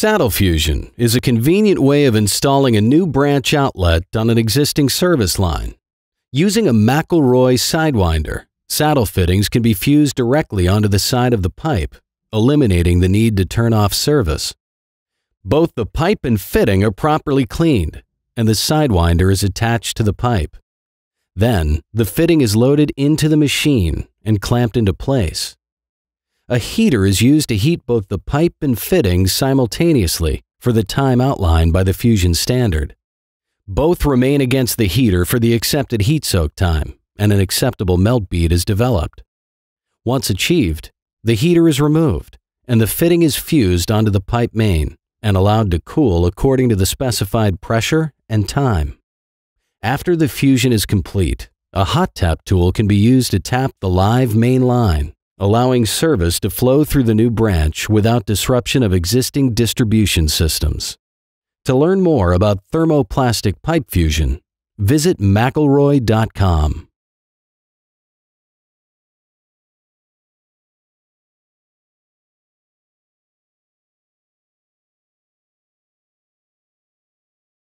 Saddle fusion is a convenient way of installing a new branch outlet on an existing service line. Using a McElroy Sidewinder, saddle fittings can be fused directly onto the side of the pipe, eliminating the need to turn off service. Both the pipe and fitting are properly cleaned, and the Sidewinder is attached to the pipe. Then, the fitting is loaded into the machine and clamped into place. A heater is used to heat both the pipe and fittings simultaneously for the time outlined by the fusion standard. Both remain against the heater for the accepted heat soak time, and an acceptable melt bead is developed. Once achieved, the heater is removed, and the fitting is fused onto the pipe main and allowed to cool according to the specified pressure and time. After the fusion is complete, a hot tap tool can be used to tap the live main line allowing service to flow through the new branch without disruption of existing distribution systems. To learn more about thermoplastic pipe fusion, visit McElroy.com.